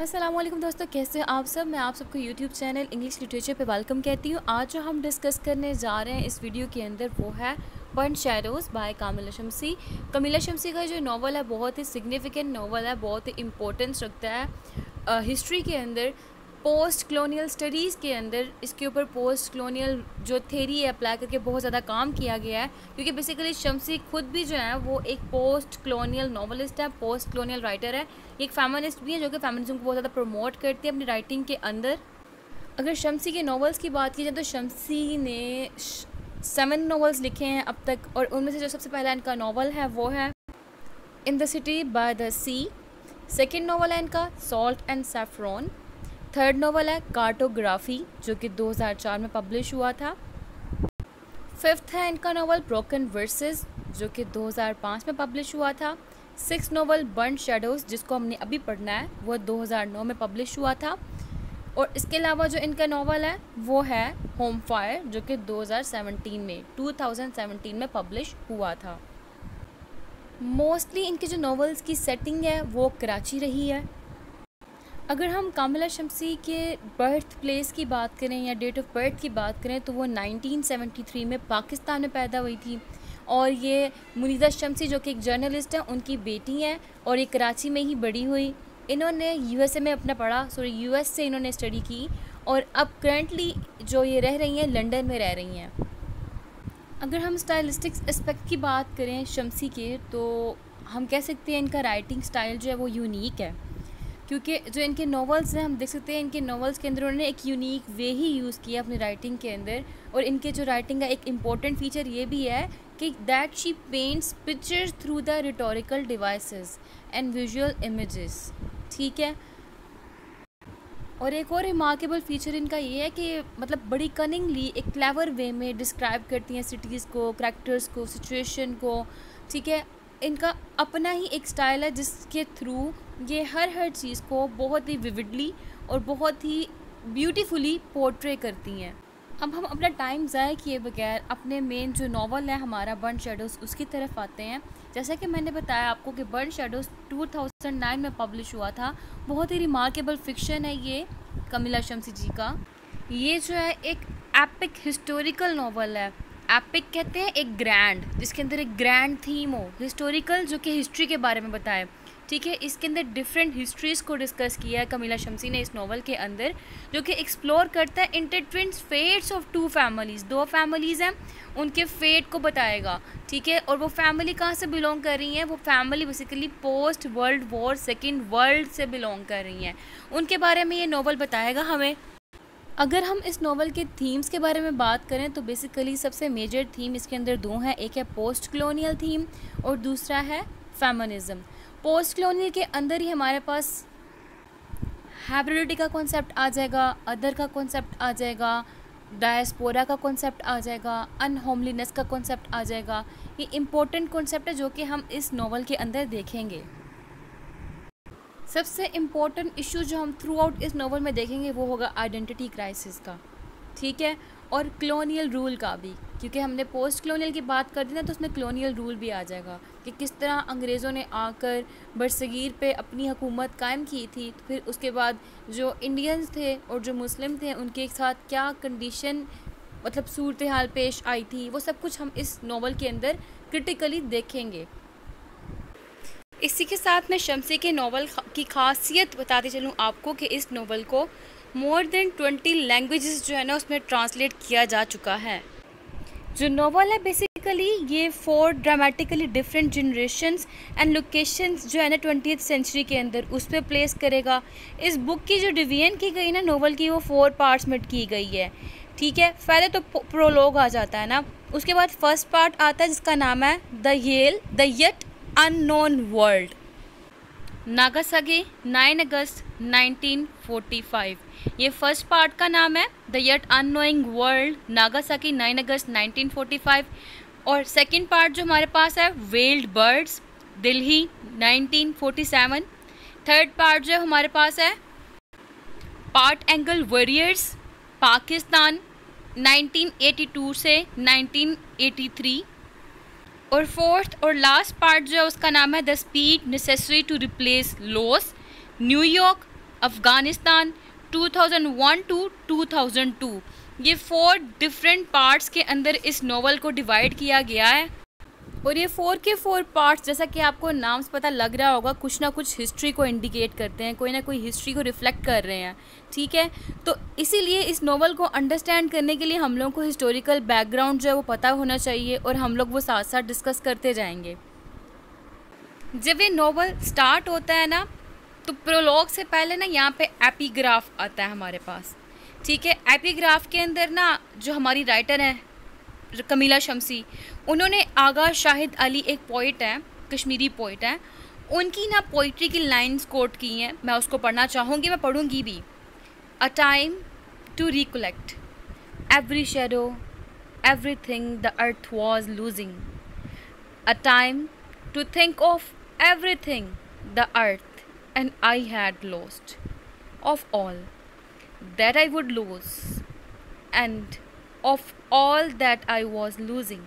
असलम दोस्तों, कैसे हैं आप सब? मैं आप सबको यूट्यूब चैनल इंग्लिश लिटरेचर पे वेलकम कहती हूँ। आज जो हम डिस्कस करने जा रहे हैं इस वीडियो के अंदर वो है बर्न शेरोज़ बाय कामिला शमसी कमिला शमसी का जो नावल है, बहुत ही सिग्निफिकेंट नावल है, बहुत ही इम्पोर्टेंस रखता है हिस्ट्री के अंदर। पोस्ट कलोनियल स्टडीज़ के अंदर, इसके ऊपर पोस्ट कलोनियल जो थेरी है अप्लाई करके बहुत ज़्यादा काम किया गया है, क्योंकि बेसिकली शमसी खुद भी जो है, वो एक पोस्ट कलोनियल नावलिस्ट है पोस्ट कलोनियल राइटर है, एक फेमिनिस्ट भी है जो कि फेमिनिज्म को बहुत ज़्यादा प्रमोट करती है अपनी राइटिंग के अंदर। अगर शमसी के नावल्स की बात की जाए तो शमसी ने सेवन नावल्स लिखे हैं अब तक, और उनमें से जो सबसे पहला इनका नावल है, वो है in the city by the sea second novel है इनका salt and saffron third novel है कार्टोग्राफी जो कि 2004 में पब्लिश हुआ था। फिफ्थ है इनका नावल ब्रोकन वर्सेस जो कि 2005 में पब्लिश हुआ था। सिक्स नावल बर्न शेडोज़ जिसको हमने अभी पढ़ना है, वो 2009 में पब्लिश हुआ था। और इसके अलावा जो इनका नावल है, वो है होम फायर जो कि 2017 में 2017 में पब्लिश हुआ था। मोस्टली इनके जो नावल्स की सेटिंग है, वो कराची रही है। अगर हम कामिला शमसी के बर्थ प्लेस की बात करें या डेट ऑफ़ बर्थ की बात करें तो वो 1973 में पाकिस्तान में पैदा हुई थी। और ये मुनीदा शमसी, जो कि एक जर्नलिस्ट हैं, उनकी बेटी हैं और ये कराची में ही बड़ी हुई। इन्होंने यूएसए में अपना पढ़ा, सॉरी, यूएस से इन्होंने स्टडी की और अब करंटली जो ये रह रही हैं, लंदन में रह रही हैं। अगर हम स्टाइलिस्टिक्स एस्पेक्ट की बात करें शमसी के तो हम कह सकते हैं इनका राइटिंग स्टाइल जो है वो यूनिक है। क्योंकि जो इनके नॉवेल्स हैं, हम देख सकते हैं इनके नॉवेल्स के अंदर उन्होंने एक यूनिक वे ही यूज़ किया अपनी राइटिंग के अंदर। और इनके जो राइटिंग का एक इंपॉर्टेंट फीचर ये भी है कि that she paints pictures through the rhetorical devices and visual images ठीक है? और एक और रिमार्केबल फीचर इनका ये है कि मतलब बड़ी कनिंगली एक क्लेवर वे में डिस्क्राइब करती हैं सिटीज़ को करेक्टर्स को सिचुएशन को। ठीक है? इनका अपना ही एक स्टाइल है जिसके थ्रू ये हर हर चीज़ को बहुत ही विविडली और बहुत ही ब्यूटीफुली पोर्ट्रे करती हैं। अब हम अपना टाइम ज़ाय किए बगैर अपने मेन जो नावल है हमारा बर्न शेडोज़ उसकी तरफ़ आते हैं। जैसा कि मैंने बताया आपको कि बर्न शेडोज़ 2009 में पब्लिश हुआ था। बहुत ही रिमार्केबल फिक्शन है ये, कमिला शमसी जी का। ये जो है एक एपिक हिस्टोरिकल नावल है। एपिक कहते हैं एक ग्रैंड जिसके अंदर एक ग्रैंड थीम हो। हिस्टोरिकल जो कि हिस्ट्री के बारे में बताए। ठीक है, इसके अंदर डिफरेंट हिस्ट्रीज़ को डिस्कस किया है कमीला शमसी ने इस नावल के अंदर, जो कि एक्सप्लोर करता है intertwines fates of two families दो फैमिलीज़ हैं, उनके फेट को बताएगा, ठीक है, और वो फैमिली कहाँ से बिलोंग कर रही हैं, वो family basically post world war second world से बिलोंग कर रही हैं। उनके बारे में ये नावल बताएगा हमें। अगर हम इस नावल के थीम्स के बारे में बात करें तो बेसिकली सबसे मेजर थीम इसके अंदर दो हैं, एक है पोस्ट कलोनियल थीम और दूसरा है फेमनिज़म पोस्ट कलोनियल के अंदर ही हमारे पास हैब्रिडिटी का कॉन्सेप्ट आ जाएगा अदर का कॉन्सेप्ट आ जाएगा डायस्पोरा का कॉन्सेप्ट आ जाएगा अनहोमलीनेस का कॉन्सेप्ट आ जाएगा। ये इम्पोर्टेंट कॉन्सेप्ट है जो कि हम इस नावल के अंदर देखेंगे। सबसे इम्पोर्टेंट इशू जो हम थ्रू आउट इस नावल में देखेंगे वो होगा आइडेंटिटी क्राइसिस का। ठीक है? और कलोनियल रूल का भी। क्योंकि हमने पोस्ट कलोनियल की बात कर दी ना तो उसमें कलोनियल रूल भी आ जाएगा कि किस तरह अंग्रेज़ों ने आकर बरसगीर पे अपनी हुकूमत कायम की थी तो फिर उसके बाद जो इंडियंस थे और जो मुस्लिम थे, उनके साथ क्या कंडीशन मतलब सूरत हाल पेश आई थी, वो सब कुछ हम इस नावल के अंदर क्रिटिकली देखेंगे। इसी के साथ मैं शमसी के नावल की खासियत बताती चलूँ आपको कि इस नावल को मोर देन ट्वेंटी लैंग्वेजेस जो है ना उसमें ट्रांसलेट किया जा चुका है। जो नावल है बेसिकली ये four dramatically different generations and locations जो है ना ट्वेंटी सेंचुरी के अंदर उस पर प्लेस करेगा। इस बुक की जो डिवीज़न की गई ना नावल की, वो फोर पार्ट्स में की गई है। ठीक है? पहले तो प्रोलोग आ जाता है ना। उसके बाद फ़र्स्ट पार्ट आता है, जिसका नाम है the yell the yet unknown world Nagasaki 9 अगस्त 1945 ये फ़र्स्ट पार्ट का नाम है the yet unknowing world Nagasaki 9 अगस्त 1945 और सेकंड पार्ट जो हमारे पास है veiled birds Delhi 1947 third part जो हमारे पास है पार्ट एंगल वॉरियर्स पाकिस्तान 1982 से 1983 और फोर्थ और लास्ट पार्ट जो है, उसका नाम है the speed necessary to replace loss New York Afghanistan 2001 to 2002 ये फोर डिफरेंट पार्ट्स के अंदर इस नावल को डिवाइड किया गया है। और ये फोर के फोर पार्ट्स जैसा कि आपको नाम से पता लग रहा होगा, कुछ ना कुछ हिस्ट्री को इंडिकेट करते हैं, कोई ना कोई हिस्ट्री को रिफ्लेक्ट कर रहे हैं, ठीक है? तो इसीलिए इस नावल को अंडरस्टैंड करने के लिए हम लोगों को हिस्टोरिकल बैकग्राउंड जो है वो पता होना चाहिए और हम लोग वो साथ साथ डिस्कस करते जाएँगे। जब ये नावल स्टार्ट होता है ना तो प्रोलॉग से पहले ना यहाँ पे एपीग्राफ आता है हमारे पास। ठीक है? एपीग्राफ के अंदर ना जो हमारी राइटर है, कमीला शमसी, उन्होंने आगा शाहिद अली एक पोइट है, कश्मीरी पोइट हैं, उनकी ना पोइट्री की लाइंस कोट की हैं। मैं उसको पढ़ना चाहूँगी, मैं पढ़ूँगी भी। A time to recollect every shadow everything the earth was losing a time to think of everything the earth and I had lost of all that I would lose and of all that I was losing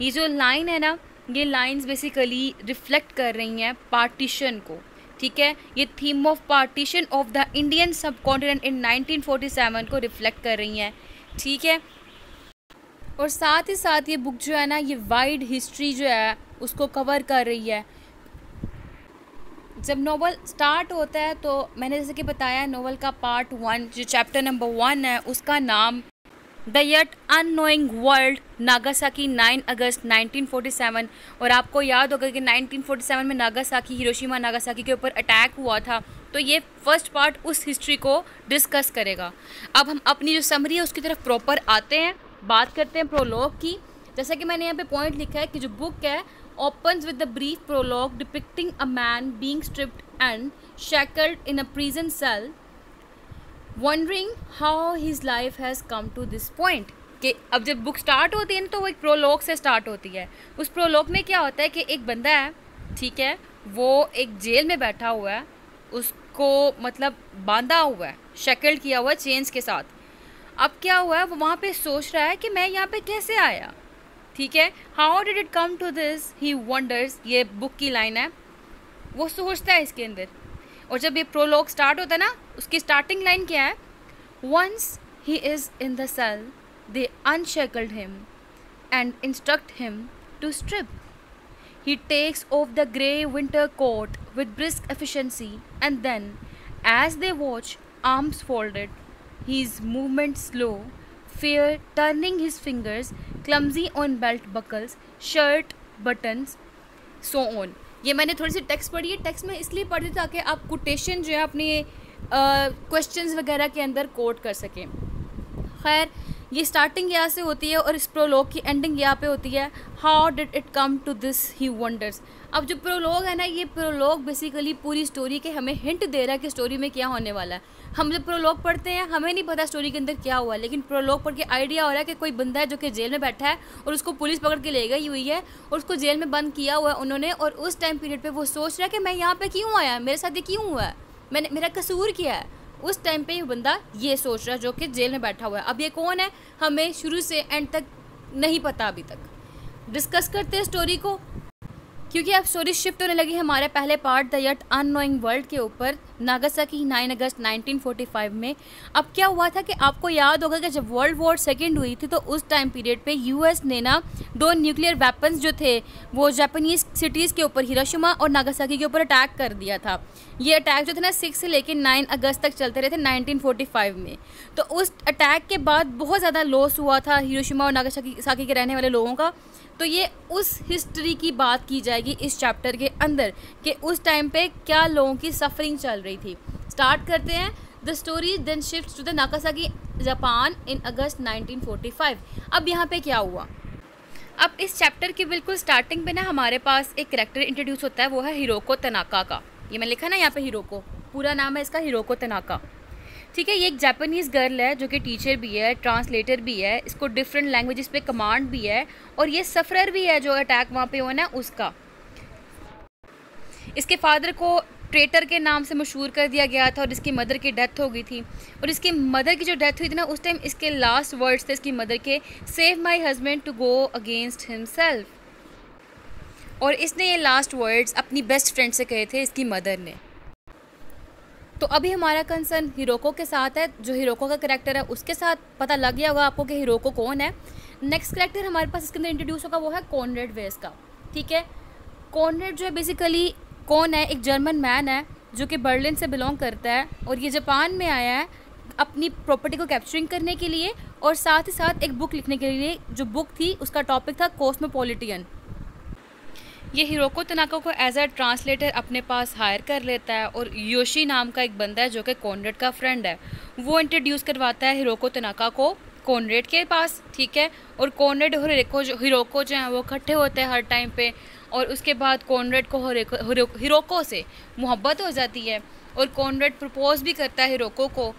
ये जो line है ना, ये lines basically reflect कर रही हैं partition को, ठीक है? ये theme of partition of the Indian subcontinent in 1947 को रिफ्लेक्ट कर रही हैं, ठीक है? और साथ ही साथ ये बुक जो है ना, ये वाइड हिस्ट्री जो है, उसको कवर कर रही है। जब नावल स्टार्ट होता है तो मैंने जैसे कि बताया नावल का पार्ट वन जो चैप्टर नंबर वन है, उसका नाम the yet unknowing world Nagasaki 9 अगस्त 1947 और आपको याद होगा कि 1947 में नागासाकी हिरोशिमा नागासाकी के ऊपर अटैक हुआ था तो ये फ़र्स्ट पार्ट उस हिस्ट्री को डिस्कस करेगा। अब हम अपनी जो समरी है, उसकी तरफ़ प्रॉपर आते हैं, बात करते हैं प्रोलॉग की। जैसा कि मैंने यहाँ पे पॉइंट लिखा है कि जो बुक है opens with the brief prologue depicting a man being stripped and shackled in a prison cell wondering how his life has come to this point कि अब जब बुक स्टार्ट होती है ना तो वो एक प्रोलॉग से स्टार्ट होती है। उस प्रोलॉग में क्या होता है कि एक बंदा है, ठीक है, वो एक जेल में बैठा हुआ है, उसको मतलब बांधा हुआ है शेकल्ड किया हुआ है चेंज के साथ। अब क्या हुआ है, वो वहाँ पे सोच रहा है कि मैं यहाँ पे कैसे आया? ठीक है? How did it come to this he wonders ये बुक की लाइन है। वो सोचता है इसके अंदर। और जब ये प्रोलॉग स्टार्ट होता है ना उसकी स्टार्टिंग लाइन क्या है? Once he is in the cell they unshackled him and instruct him to strip He takes off the grey winter coat with brisk efficiency, and then, as they watch, arms folded, his movements slow, fear turning his fingers, clumsy on belt buckles, shirt buttons, so on. ये मैंने थोड़ी सी text पढ़ी है। Text में इसलिए पढ़ी ताकि आप कोटेशन जो है अपने क्वेश्चंस वगैरह के अंदर कोट कर सकें। खैर ये स्टार्टिंग यहाँ से होती है और इस प्रोलॉग की एंडिंग यहाँ पे होती है। How did it come to this he wonders अब जो प्रोलॉग है ना ये प्रोलॉग बेसिकली पूरी स्टोरी के हमें हिंट दे रहा है कि स्टोरी में क्या होने वाला है। हम जब प्रोलॉग पढ़ते हैं, हमें नहीं पता स्टोरी के अंदर क्या हुआ, लेकिन प्रोलॉग पढ़ के आइडिया हो रहा है कि कोई बंदा है जो कि जेल में बैठा है और उसको पुलिस पकड़ के ले गई हुई है और उसको जेल में बंद किया हुआ है उन्होंने और उस टाइम पीरियड पर वो सोच रहा है कि मैं यहाँ पर क्यों आया? मेरे साथ ये क्यों हुआ है? मैंने, मेरा कसूर किया है? उस टाइम पे ये बंदा ये सोच रहा है जो कि जेल में बैठा हुआ है। अब ये कौन है? हमें शुरू से एंड तक नहीं पता अभी तक। डिस्कस करते हैं स्टोरी को। क्योंकि अब स्टोरी शिफ्ट होने लगी हमारे पहले part the yet unknowing world के ऊपर। नागासाकी 9 अगस्त 1945 में। अब क्या हुआ था कि आपको याद होगा कि जब वर्ल्ड वॉर सेकेंड हुई थी तो उस टाइम पीरियड पे यूएस ने ना दो न्यूक्लियर वेपन्स जो थे, वो जापानीज सिटीज़ के ऊपर हिरोशिमा और नागासाकी के ऊपर अटैक कर दिया था। ये अटैक जो थे ना सिक्स से लेकर नाइन अगस्त तक चलते रहे थे 1945 में। तो उस अटैक के बाद बहुत ज़्यादा लॉस हुआ था हिरोशिमा और नागासाकी के रहने वाले लोगों का। तो ये उस हिस्ट्री की बात की जाएगी इस चैप्टर के अंदर कि उस टाइम पे क्या लोगों की सफरिंग चल रही थी। स्टार्ट करते हैं। The story then shift to the Nagasaki Japan in August 1945 अब यहाँ पे क्या हुआ? अब इस चैप्टर की बिल्कुल स्टार्टिंग पे ना हमारे पास एक करेक्टर इंट्रोड्यूस होता है, वो है हिरोको तनाका का। ये मैं लिखा ना यहाँ पे हिरोको पूरा नाम है इसका हिरोको तनाका ठीक है, ये एक जापानीज़ गर्ल है जो कि टीचर भी है ट्रांसलेटर भी है, इसको डिफरेंट लैंग्वेजेस पे कमांड भी है और ये सफ़रर भी है जो अटैक वहाँ पे हुआ ना उसका। इसके फादर को ट्रेटर के नाम से मशहूर कर दिया गया था और इसकी मदर की डेथ हो गई थी। और इसकी मदर की जो डेथ हुई थी ना, उस टाइम इसके लास्ट वर्ड्स थे इसकी मदर के save my husband to go against himself और इसने ये लास्ट वर्ड्स अपनी बेस्ट फ्रेंड से कहे थे इसकी मदर ने। तो अभी हमारा कंसर्न हीरोको के साथ है, जो हीरोको का करेक्टर है, उसके साथ पता लग गया होगा आपको कि हीरोको कौन है। नेक्स्ट करेक्टर हमारे पास इसके अंदर इंट्रोड्यूस होगा, वो है कॉनरेड वेस का ठीक है? कॉनरेड जो है बेसिकली कौन है? एक जर्मन मैन है, जो कि बर्लिन से बिलोंग करता है और ये जापान में आया है अपनी प्रॉपर्टी को कैप्चरिंग करने के लिए और साथ ही साथ एक बुक लिखने के लिए। जो बुक थी, उसका टॉपिक था कोस्मोपोलिटियन ये हिरोको तनाका को एज अ ट्रांसलेटर अपने पास हायर कर लेता है और योशी नाम का एक बंदा है, जो कि कॉनरेड का फ्रेंड है। वो इंट्रोड्यूस करवाता है हिरोको तनाका को कॉनरेड के पास, ठीक है? और कॉनरेड और हिरोको जो हैं, वो इकट्ठे होते हैं हर टाइम पे। और उसके बाद कॉनरेड को हिरोको से मोहब्बत हो जाती है और कॉनरेड प्रपोज भी करता है हिरोको को।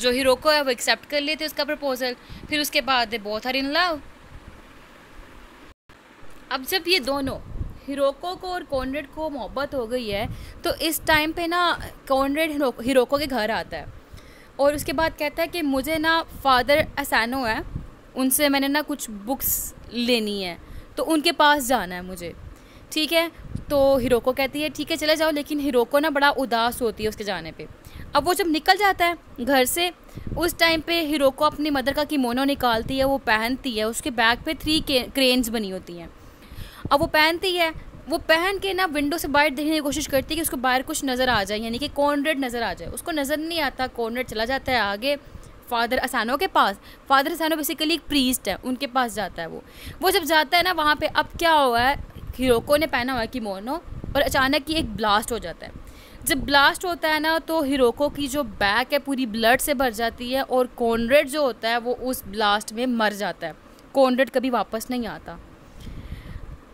जो हिरोको है, वो एक्सेप्ट कर लेते हैं उसका प्रपोजल फिर उसके बाद दे बोथ इन लव अब जब ये दोनों, हिरोको को और कॉनरेड को मोहब्बत हो गई है तो इस टाइम पे ना कॉनरेड हिरोको के घर आता है। और उसके बाद कहता है कि मुझे ना फादर असानो है, उनसे मैंने ना कुछ बुक्स लेनी है तो उनके पास जाना है मुझे। ठीक है? तो हिरोको कहती है, ठीक है, चले जाओ। लेकिन हिरोको ना बड़ा उदास होती है उसके जाने पे। अब वो जब निकल जाता है घर से, उस टाइम पे हिरोको अपनी मदर का किमोनो निकालती है, वो पहनती है, उसके बैग पे थ्री क्रेन्स बनी होती हैं। अब वो पहनती है, वो पहन के ना विंडो से बाहर देखने की कोशिश करती है कि उसको बाहर कुछ नज़र आ जाए, यानी कि कॉनरेड नज़र आ जाए। उसको नज़र नहीं आता कॉनरेड चला जाता है आगे फादर असानो के पास। फादर असानो बेसिकली एक प्रीस्ट है, उनके पास जाता है वो। वो जब जाता है ना वहाँ पे, अब क्या हुआ है? हिरोको ने पहना हुआ है किमोनो और अचानक ही एक ब्लास्ट हो जाता है। जब ब्लास्ट होता है ना तो हिरोको की जो बैक है, पूरी ब्लड से भर जाती है और कॉनरेड जो होता है, वो उस ब्लास्ट में मर जाता है। कॉनरेड कभी वापस नहीं आता।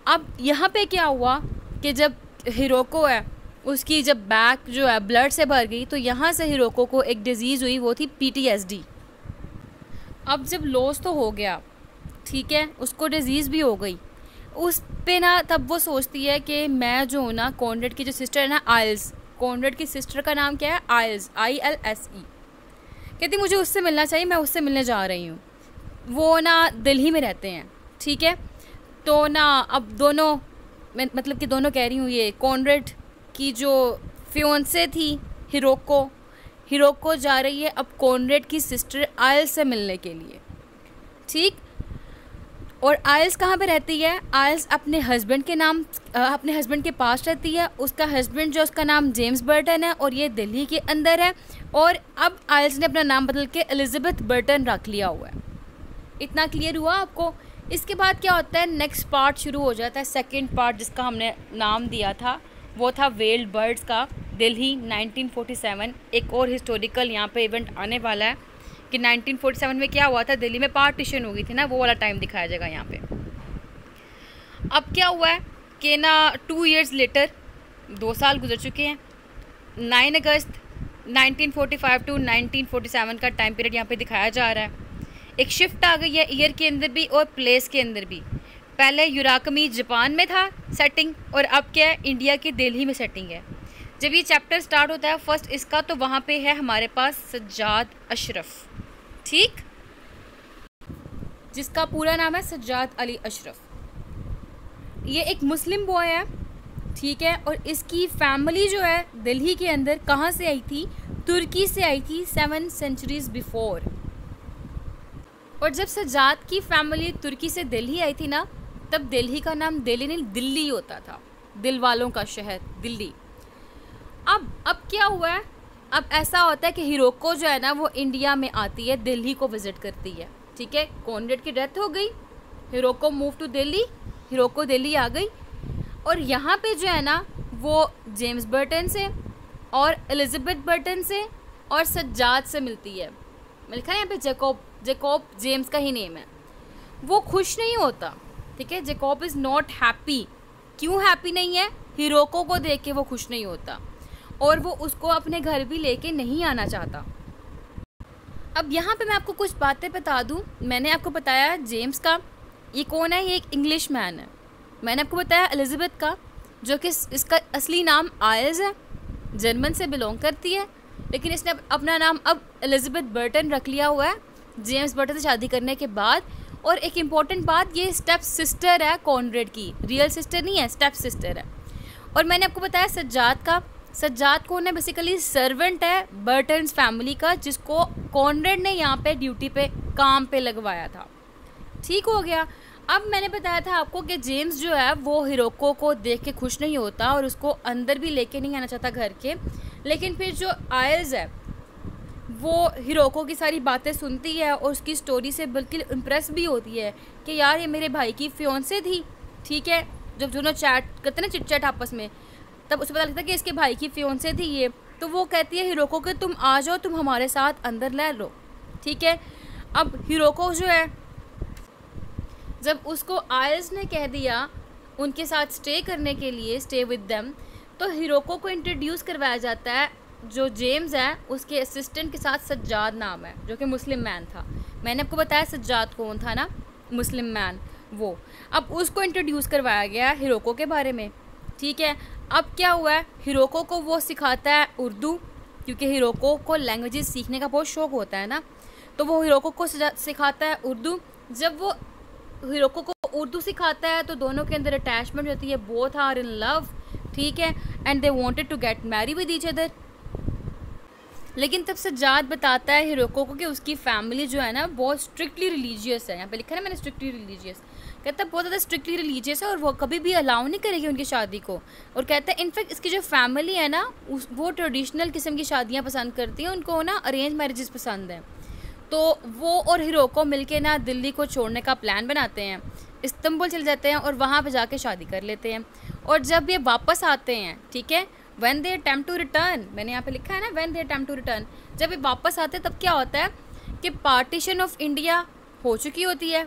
अब यहाँ पे क्या हुआ कि जब हिरोको है, उसकी जब बैक जो है ब्लड से भर गई तो यहाँ से हिरोको को एक डिज़ीज़ हुई, वो थी पीटीएसडी अब जब लॉस तो हो गया, ठीक है, उसको डिज़ीज़ भी हो गई उस पे ना तब वो सोचती है कि मैं जो हूँ ना कॉन्ड्रेड की जो सिस्टर है ना आयल्स कॉन्ड्रेड की सिस्टर का नाम क्या है? Ilse I L S E कहती मुझे उससे मिलना चाहिए, मैं उससे मिलने जा रही हूँ। वो ना दिल्ली में रहते हैं, ठीक है? तो ना अब दोनों मतलब कि दोनों कह रही हूँ ये कॉन्ड्रेड की जो फ्योंसे थी हिरोको हिरोको जा रही है अब कॉनरेड की सिस्टर आयल से मिलने के लिए, ठीक? और आयल्स कहाँ पे रहती है? आयल्स अपने हस्बैंड के नाम अपने हस्बैंड के पास रहती है। उसका हस्बैंड जो, उसका नाम जेम्स बर्टन है और ये दिल्ली के अंदर है। और अब आयल्स ने अपना नाम बदल के एलिज़ाबेथ बर्टन रख लिया हुआ है। इतना क्लियर हुआ आपको? इसके बाद क्या होता है? नेक्स्ट पार्ट शुरू हो जाता है। सेकेंड पार्ट जिसका हमने नाम दिया था, वो था वेल्ड बर्ड्स का। दिल्ली 1947 एक और हिस्टोरिकल यहाँ पे इवेंट आने वाला है। कि 1947 में क्या हुआ था? दिल्ली में पार्टीशन हो गई थी ना, वो वाला टाइम दिखाया जाएगा यहाँ पे। अब क्या हुआ है कि ना टू इयर्स लेटर दो साल गुजर चुके हैं। नाइन अगस्त 1945 टू 1947 का टाइम पीरियड यहाँ पे दिखाया जा रहा है। एक शिफ्ट आ गई है ईयर के अंदर भी और प्लेस के अंदर भी। पहले यूराकमी जापान में था सेटिंग और अब क्या है? इंडिया की दिल्ली में सेटिंग है। जब ये चैप्टर स्टार्ट होता है फ़र्स्ट इसका तो वहाँ पे है हमारे पास सज्जाद अशरफ, ठीक? जिसका पूरा नाम है सज्जाद अली अशरफ। ये एक मुस्लिम बॉय है, ठीक है? और इसकी फैमिली जो है दिल्ली के अंदर कहाँ से आई थी? तुर्की से आई थी सेवन सेंचुरीज बिफोर और जब सज्जाद की फैमिली तुर्की से दिल्ली आई थी ना, तब दिल्ली का नाम दिल्ली नहीं, दिल्ली होता था। दिल वालों का शहर, दिल्ली। अब अब क्या हुआ है? अब ऐसा होता है कि हिरोको जो है ना, वो इंडिया में आती है, दिल्ली को विज़िट करती है, ठीक है? कॉन्डेड की डेथ हो गई Hiroko move to Delhi Hiroko Delhi आ गई, और यहाँ पे जो है ना, वो जेम्स बर्टन से और एलिजाबेथ बर्टन से और सज्जाद से मिलती है। लिखा है यहाँ पे? जेकोब जेकोब जेम्स का ही नेम है। वो खुश नहीं होता, ठीक है? जेकॉब इज़ नॉट हैप्पी क्यों हैप्पी नहीं है? हिरोको को देख के वो खुश नहीं होता। और वो उसको अपने घर भी लेके नहीं आना चाहता। अब यहाँ पे मैं आपको कुछ बातें बता दूँ। मैंने आपको बताया जेम्स का। ये कौन है? ये एक इंग्लिश मैन है। मैंने आपको बताया एलिज़ाबेथ का, जो कि इसका असली नाम आयज़ है। जर्मन से बिलोंग करती है। लेकिन इसने अपना नाम अब एलिज़ाबेथ बर्टन रख लिया हुआ है। जेम्स बर्टन से शादी करने के बाद। और एक इंपॉर्टेंट बात, ये स्टेप सिस्टर है कॉनरेड की। रियल सिस्टर नहीं है, स्टेप सिस्टर है। और मैंने आपको बताया सज्जाद का। सज्जाद कौन है बेसिकली सर्वेंट है बर्टन्स फैमिली का, जिसको कॉनरेड ने यहाँ पे ड्यूटी पे, काम पे लगवाया था। ठीक हो गया। अब मैंने बताया था आपको कि जेम्स जो है, वो हिरोको को देख के खुश नहीं होता और उसको अंदर भी लेके नहीं आना चाहता घर के। लेकिन फिर जो आयल्स है, वो हिरोको की सारी बातें सुनती है और उसकी स्टोरी से बिल्कुल इम्प्रेस भी होती है कि यार ये मेरे भाई की फ्योन से थी। ठीक है? जब दोनों चैट करते ना चिट चैट आपस में। तब उसे पता लगता है कि इसके भाई की फ्योंसे थी ये। तो वो कहती है, हिरोको कि तुम आ जाओ, तुम हमारे साथ अंदर ले लो। ठीक है? अब हिरोको जो है, जब उसको आयल्स ने कह दिया उनके साथ स्टे करने के लिए स्टे विद देम तो हिरोको को इंट्रोड्यूस करवाया जाता है, जो जेम्स है, उसके असिस्टेंट के साथ सज्जाद नाम है, जो कि मुस्लिम मैन था। मैंने आपको बताया सज्जाद कौन था ना? मुस्लिम मैन वो। अब उसको इंट्रोड्यूस करवाया गया हिरोको के बारे में। ठीक है? अब क्या हुआ है? हिरोको को वो सिखाता है उर्दू, क्योंकि हिरोको को लैंग्वेजेस सीखने का बहुत शौक होता है ना? तो वो हिरोको को सिखाता है उर्दू। जब वो हिरोको को उर्दू सिखाता है तो दोनों के अंदर अटैचमेंट होती है। बोथ आर इन लव ठीक है? And they wanted to get marry with each other लेकिन तब सज्जाद बताता है हिरोको को कि उसकी फैमिली जो है ना, बहुत स्ट्रिक्टली रिलीजियस है। यहाँ पे लिखा है ना, मैंने स्ट्रिक्टली रिलीजियस कहता है, बहुत ज़्यादा स्ट्रिक्टली रिलीजियस है और वो कभी भी अलाउ नहीं करेगी उनकी शादी को। और कहता है इनफैक्ट इसकी जो फैमिली है ना, उस, वो ट्रेडिशनल किस्म की शादियाँ पसंद करती हैं, उनको ना अरेंज मैरिजेस पसंद हैं। तो वो और हिरोको मिलके ना दिल्ली को छोड़ने का प्लान बनाते हैं, इस्तंबुल चले जाते हैं और वहाँ पर जाके शादी कर लेते हैं। और जब ये वापस आते हैं, ठीक है when they attempt to return मैंने यहाँ पे लिखा है ना when they attempt to return जब ये वापस आते हैं, तब क्या होता है कि पार्टीशन ऑफ़ इंडिया हो चुकी होती है।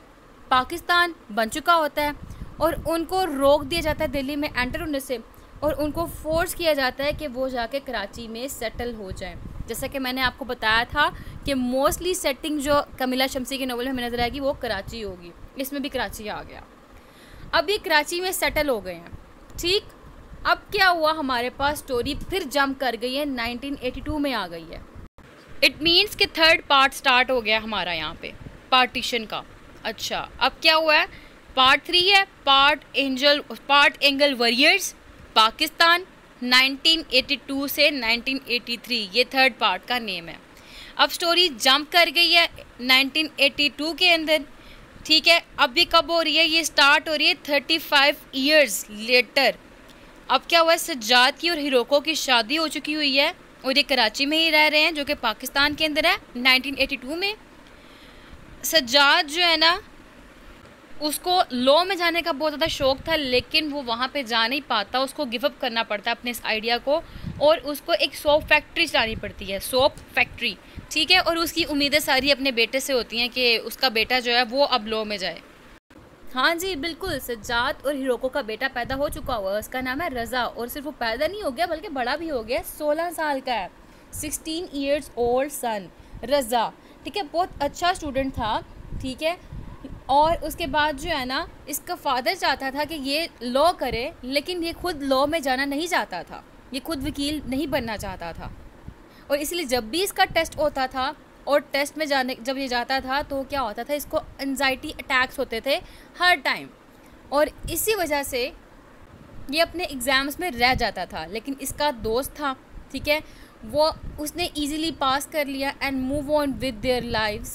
पाकिस्तान बन चुका होता है और उनको रोक दिया जाता है दिल्ली में एंटर होने से और उनको फोर्स किया जाता है कि वो जाके कराची में सेटल हो जाए। जैसा कि मैंने आपको बताया था कि मोस्टली सेटिंग जो कमिला शमसी के नोवेल में हमें नज़र आएगी, वो कराची होगी। इसमें भी कराची आ गया। अब ये कराची में सेटल हो गए हैं। ठीक? अब क्या हुआ? हमारे पास स्टोरी फिर जंप कर गई है 1982 में आ गई है। इट मीन्स कि थर्ड पार्ट स्टार्ट हो गया हमारा यहाँ पे पार्टीशन का। अच्छा अब क्या हुआ है? पार्ट थ्री है part angel part angel warriors Pakistan 1982 से 1983 ये थर्ड पार्ट का नेम है। अब स्टोरी जंप कर गई है 1982 के अंदर, ठीक है? अभी कब हो रही है? ये स्टार्ट हो रही है 35 इयर्स लेटर अब क्या हुआ है? सज्जाद की और हिरोको की शादी हो चुकी हुई है और ये कराची में ही रह रहे हैं, जो कि पाकिस्तान के अंदर है 1982 में। सज्जाद जो है ना, उसको लॉ में जाने का बहुत ज़्यादा शौक था, लेकिन वो वहाँ पे जा नहीं पाता। उसको गिवअप करना पड़ता है अपने इस आइडिया को, और उसको एक सोप फैक्ट्री चलानी पड़ती है सोप फैक्ट्री ठीक है? और उसकी उम्मीदें सारी अपने बेटे से होती हैं कि उसका बेटा जो है, वो अब लॉ में जाए। हाँ जी, बिल्कुल, सज्जाद और हिरोको का बेटा पैदा हो चुका हुआ है। उसका नाम है रज़ा, और सिर्फ़ वो पैदा नहीं हो गया, बल्कि बड़ा भी हो गया, सोलह साल का है। Sixteen years old son Raza. ठीक है, बहुत अच्छा स्टूडेंट था, ठीक है। और उसके बाद जो है ना, इसका फादर चाहता था कि ये लॉ करे, लेकिन ये खुद लॉ में जाना नहीं चाहता था। ये खुद वकील नहीं बनना चाहता था। और इसलिए जब भी इसका टेस्ट होता था, और टेस्ट में जाने, जब ये जाता था तो क्या होता था, इसको एनजाइटी अटैक्स होते थे हर टाइम और इसी वजह से ये अपने एग्ज़ाम्स में रह जाता था, लेकिन इसका दोस्त था, ठीक है। वो उसने इजीली पास कर लिया and move on with their lives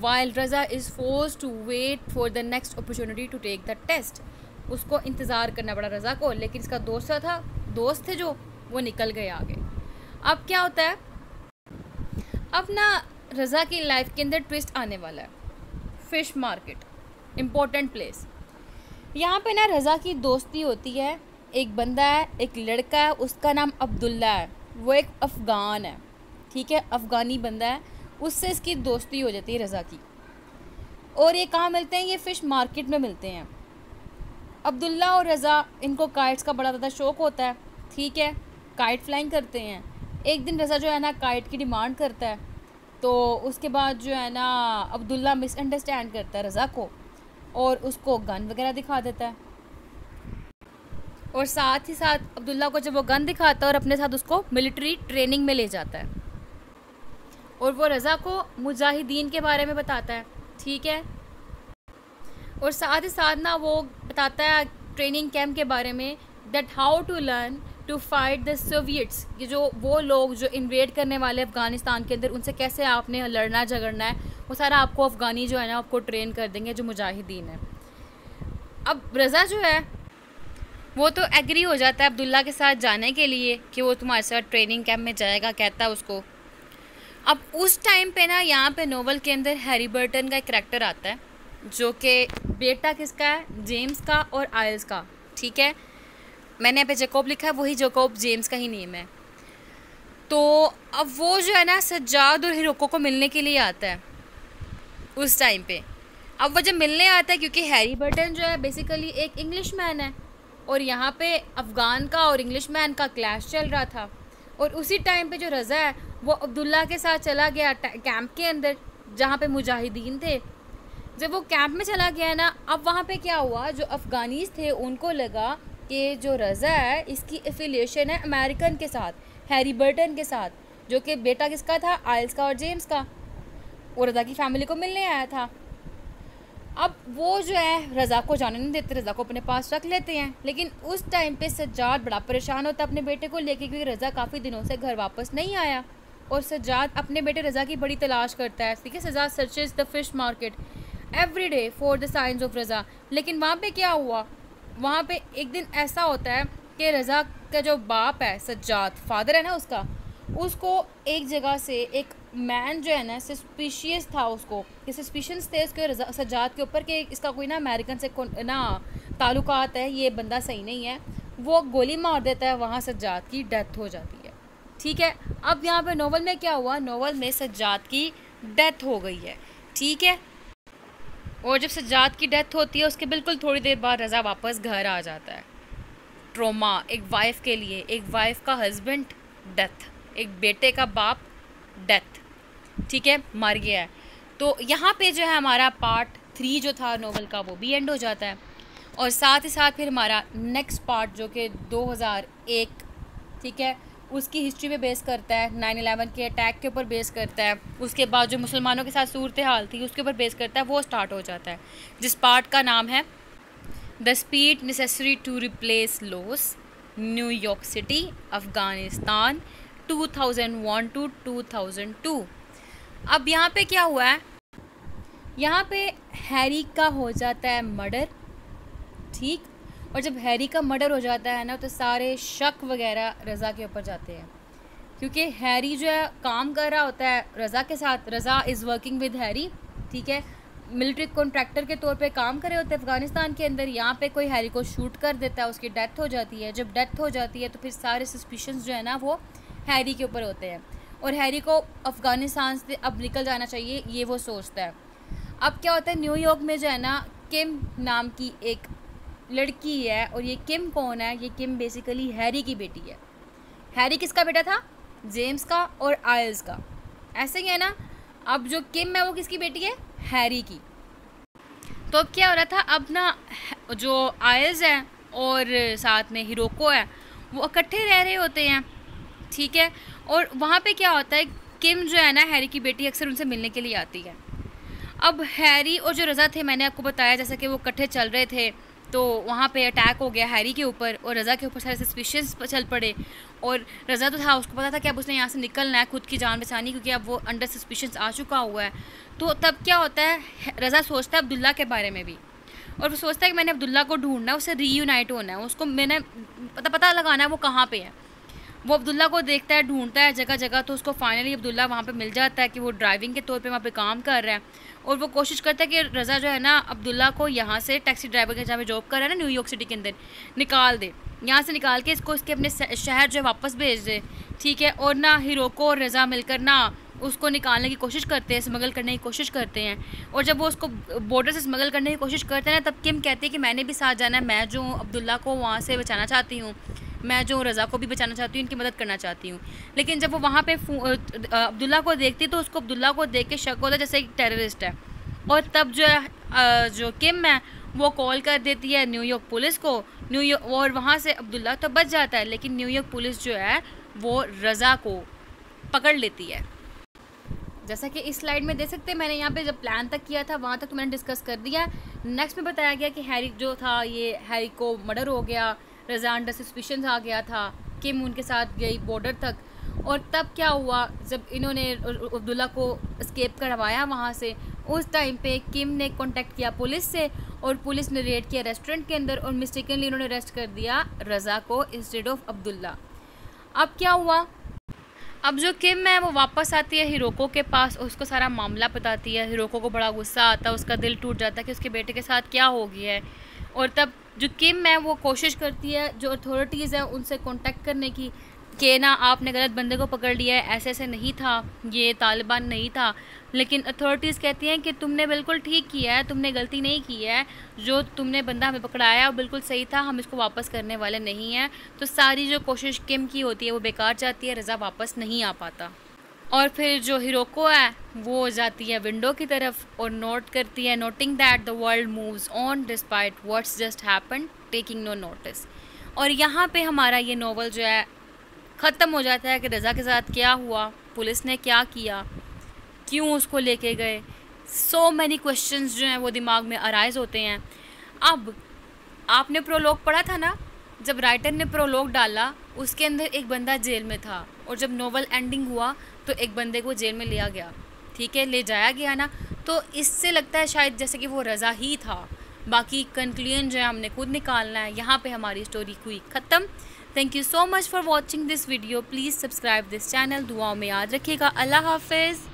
while Raza is force to wait for the next opportunity to take the test उसको इंतज़ार करना पड़ा रज़ा को, लेकिन इसका दोस्त था, दोस्त थे जो, वो निकल गए आगे। अब क्या होता है? अब ना रज़ा की लाइफ के अंदर ट्विस्ट आने वाला है। फ़िश मार्केट इम्पोर्टेंट प्लेस यहाँ पे ना रज़ा की दोस्ती होती है, एक बंदा है, एक लड़का है, उसका नाम अब्दुल्ला है। वो एक अफ़गान है, ठीक है? अफ़गानी बंदा है, उससे इसकी दोस्ती हो जाती है रज़ा की। और ये कहाँ मिलते हैं? ये फ़िश मार्केट में मिलते हैं। अब्दुल्ला और रज़ा, इनको काइट्स का बड़ा ज़्यादा शौक़ होता है, ठीक है? काइट फ्लाइंग करते हैं। एक दिन रज़ा जो है ना, काइट की डिमांड करता है तो उसके बाद जो है ना, अब्दुल्ला मिसअंडरस्टैंड करता है रज़ा को और उसको गन वगैरह दिखा देता है। और साथ ही साथ अब्दुल्ला को जब वो गन दिखाता है और अपने साथ उसको मिलिट्री ट्रेनिंग में ले जाता है। और वो रज़ा को मुजाहिदीन के बारे में बताता है, ठीक है? और साथ ही साथ ना वो बताता है ट्रेनिंग कैंप के बारे में that how to learn to fight the Soviets ये जो वो लोग जो इन्वेड करने वाले अफ़गानिस्तान के अंदर, उनसे कैसे आपने लड़ना झगड़ना है? वो सारा आपको अफ़गानी जो है ना, आपको ट्रेन कर देंगे जो मुजाहिदीन है। अब रज़ा जो है वो तो एग्री हो जाता है अब्दुल्ला के साथ जाने के लिए कि वो तुम्हारे साथ ट्रेनिंग कैंप में जाएगा, कहता है उसको। अब उस टाइम पे ना यहाँ पे नोवेल के अंदर हैरी बर्टन का एक करेक्टर आता है, जो कि बेटा किसका है? जेम्स का और आयल्स का, ठीक है? मैंने यहाँ पे जकोब लिखा है, वही जकोब जेम्स का ही नेम है। तो अब वो जो है ना, सज्जाद और हिरोको को मिलने के लिए आता है, उस टाइम पे। अब वो जब मिलने आता है, क्योंकि हैरी बर्टन जो है बेसिकली एक इंग्लिश मैन है और यहाँ पे अफ़गान का और इंग्लिश मैन का क्लैश चल रहा था। और उसी टाइम पे जो रज़ा है, वो अब्दुल्ला के साथ चला गया कैंप के अंदर, जहाँ पे मुजाहिदीन थे। जब वो कैंप में चला गया ना, अब वहाँ पे क्या हुआ, जो अफ़गानीज थे, उनको लगा कि जो रज़ा है, इसकी एफिलिएशन है अमेरिकन के साथ हैरी बर्टन के साथ, जो कि बेटा किसका था? आयल्स का और जेम्स का। और रज़ा की फैमिली को मिलने आया था। अब वो जो है, रज़ा को जाने नहीं देते, रज़ा को अपने पास रख लेते हैं। लेकिन उस टाइम पे सज्जाद बड़ा परेशान होता है अपने बेटे को लेके, क्योंकि रज़ा काफ़ी दिनों से घर वापस नहीं आया। और सज्जाद अपने बेटे रज़ा की बड़ी तलाश करता है। ठीक है, Sajjad searches the fish market every day for the signs of Raza. लेकिन वहाँ पर क्या हुआ? वहाँ पर एक दिन ऐसा होता है कि रज़ा का जो बाप है, सज्जाद फादर है ना उसका उसको एक जगह से एक मैन जो है ना सस्पिशियस था उसको कि सस्पिशंस थे उसके सज्जाद के ऊपर कि इसका कोई ना अमेरिकन से ना ताल्लुक है, ये बंदा सही नहीं है। वो गोली मार देता है, वहाँ सज्जाद की डेथ हो जाती है। ठीक है? अब यहाँ पे नोवेल में क्या हुआ? नोवेल में सज्जाद की डेथ हो गई है। ठीक है? और जब सज्जाद की डेथ होती है, उसके बिल्कुल थोड़ी देर बाद रज़ा वापस घर आ जाता है। ट्रोमा एक वाइफ के लिए, एक वाइफ का हस्बैंड डेथ एक बेटे का बाप डेथ ठीक है? मर गया है. तो यहाँ पे जो है हमारा पार्ट थ्री जो था नोवेल का, वो भी एंड हो जाता है. और साथ ही साथ फिर हमारा नेक्स्ट पार्ट जो कि 2001 ठीक है, उसकी हिस्ट्री पे बेस करता है. नाइन अलेवन के अटैक के ऊपर बेस करता है. उसके बाद जो मुसलमानों के साथ सूरत हाल थी, उसके ऊपर बेस करता है, वो स्टार्ट हो जाता है. जिस पार्ट का नाम है the speed necessary to replace loss New York city Afghanistan 2001 to 2002 अब यहाँ पे क्या हुआ है? यहाँ पे हैरी का हो जाता है मर्डर ठीक? और जब हैरी का मर्डर हो जाता है ना तो सारे शक वगैरह रज़ा के ऊपर जाते हैं। क्योंकि हैरी जो है, काम कर रहा होता है रज़ा के साथ, Raza is working with Harry ठीक है? मिलिट्री कॉन्ट्रैक्टर के तौर पे काम करे होते हैं अफ़गानिस्तान के अंदर, यहाँ पे कोई हैरी को शूट कर देता है, उसकी डेथ हो जाती है। जब डेथ हो जाती है तो फिर सारे सस्पिशंस जो है ना, वो हैरी के ऊपर होते हैं। और हैरी को अफ़गानिस्तान से अब निकल जाना चाहिए, ये वो सोचता है। अब क्या होता है न्यूयॉर्क में जो है ना, किम नाम की एक लड़की है और ये किम कौन है, ये किम बेसिकली हैरी की बेटी है। हैरी किसका बेटा था? जेम्स का और आयल्स का। ऐसे ही है ना, अब जो किम है वो किसकी बेटी है? हैरी की। तो अब क्या हो रहा था, अब ना जो आयल्स है और साथ में हिरोको है, वो इकट्ठे रह रहे होते हैं। ठीक है? और वहाँ पे क्या होता है, किम जो है ना, हैरी की बेटी अक्सर उनसे मिलने के लिए आती है। अब हैरी और जो रज़ा थे, मैंने आपको बताया, जैसा कि वो इकट्ठे चल रहे थे तो वहाँ पे अटैक हो गया हैरी के ऊपर और रज़ा के ऊपर सारे सस्पिशियस चल पड़े। और रज़ा तो था, उसको पता था कि अब उसने यहाँ से निकलना है, खुद की जान बचानी, क्योंकि अब वो अंडर सस्पिशंस आ चुका हुआ है। तो तब क्या होता है रज़ा सोचता है अब्दुल्ला के बारे में भी। और वो सोचता है कि मैंने अब्दुल्ला को ढूंढना है उससे रीयूनाइट होना है, उसको मैंने पता पता लगाना है वो कहाँ पर है। वो अब्दुल्ला को देखता है, ढूंढता है जगह जगह तो उसको फाइनली अब्दुल्ला वहाँ पे मिल जाता है कि वो ड्राइविंग के तौर पे वहाँ पे काम कर रहा है। और वो कोशिश करता है कि रज़ा जो है ना, अब्दुल्ला को यहाँ से टैक्सी ड्राइवर के जहाँ पे जॉब कर रहा है ना न्यूयॉर्क सिटी के अंदर, निकाल दे। यहाँ से निकाल के इसको इसके अपने शहर जो है वापस भेज दे। ठीक है? और ना हीरोको और रज़ा मिलकर ना उसको निकालने की कोशिश करते हैं स्मगल करने की कोशिश करते हैं। और जब वो उसको बॉर्डर से स्मगल करने की कोशिश करते हैं ना, तब किम कहते हैं कि मैंने भी साथ जाना है, मैं जो अब्दुल्ला को वहाँ से बचाना चाहती हूँ। मैं जो रज़ा को भी बचाना चाहती हूँ, इनकी मदद करना चाहती हूँ। लेकिन जब वो वहाँ पे अब्दुल्ला को देखती तो उसको अब्दुल्ला को देख के शक होता जैसे एक टेररिस्ट है। और तब जो जो किम है, वो कॉल कर देती है न्यूयॉर्क पुलिस को। न्यूयॉर्क और वहाँ से अब्दुल्ला तो बच जाता है, लेकिन न्यूयॉर्क पुलिस जो है, वो रज़ा को पकड़ लेती है। जैसा कि इस स्लाइड में देख सकते हैं, मैंने यहाँ पे जब प्लान तक किया था, वहाँ तक तो मैंने डिस्कस कर दिया। नेक्स्ट में बताया गया कि हैरी, जो था, ये हैरी को मर्डर हो गया। रज़ा अंडर सस्पिशन आ गया था किम उनके साथ गई बॉर्डर तक। और तब क्या हुआ? जब इन्होंने अब्दुल्ला को स्केप करवाया वहाँ से, उस टाइम पे किम ने कांटेक्ट किया पुलिस से और पुलिस ने रेड किया रेस्टोरेंट के अंदर और मिस्टेकनली उन्होंने अरेस्ट कर दिया रज़ा को इंस्टेड ऑफ़ अब्दुल्ला। अब क्या हुआ? अब जो किम है, वो वापस आती है हिरोको के पास उसको सारा मामला बताती है। हिरोको को बड़ा गुस्सा आता है, उसका दिल टूट जाता है कि उसके बेटे के साथ क्या हो गया है। और तब जो किम है, वो कोशिश करती है, जो अथॉरिटीज़ हैं, उनसे कांटेक्ट करने की कि ना, आपने गलत बंदे को पकड़ लिया है, ऐसे ऐसे नहीं था, ये तालिबान नहीं था। लेकिन अथॉरिटीज़ कहती हैं कि तुमने बिल्कुल ठीक किया है, तुमने गलती नहीं की है, जो तुमने बंदा हमें पकड़ाया वो बिल्कुल सही था, हम इसको वापस करने वाले नहीं हैं। तो सारी जो कोशिश किम की होती है, वो बेकार जाती है, रज़ा वापस नहीं आ पाता। और फिर जो हिरोको है, वो हो जाती है विंडो की तरफ़ और नोट करती है noting that the world moves on despite what's just happen taking no notice और यहाँ पे हमारा ये नावल जो है, ख़त्म हो जाता है कि रज़ा के साथ क्या हुआ, पुलिस ने क्या किया, क्यों उसको लेके गए? सो मैनी क्वेश्चन जो हैं वो दिमाग में अराइज होते हैं। अब, आपने प्रोलॉग पढ़ा था ना? जब राइटर ने प्रोलॉग डाला, उसके अंदर एक बंदा जेल में था और जब नोवेल एंडिंग हुआ तो एक बंदे को जेल में लिया गया, ठीक है, ले जाया गया ना तो इससे लगता है शायद जैसे कि वो रज़ा ही था। बाकी कंक्लूजन जो है हमने खुद निकालना है, यहाँ पे हमारी स्टोरी हुई ख़त्म। Thank you so much for watching this video please subscribe this channel दुआओं में याद रखिएगा। अल्लाह हाफिज़।